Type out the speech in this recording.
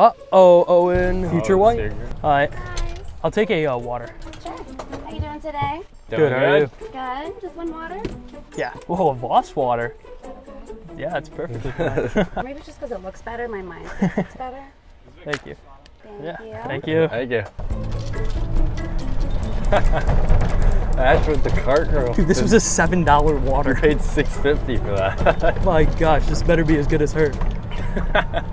Uh oh, Owen, future Oh, white. All right, I'll take a uh, water. Sure. How you doing today? Good, how are you? Good. Just one water? Yeah. Whoa, a Voss water. Yeah, it's perfectly fine. Maybe it's just because it looks better. My mind thinks it's better. Thank you. Thank Yeah. you. Thank you. Thank you. That's what the cart girl. Dude, this was a seven dollar water. paid six fifty for that. My gosh, this better be as good as her.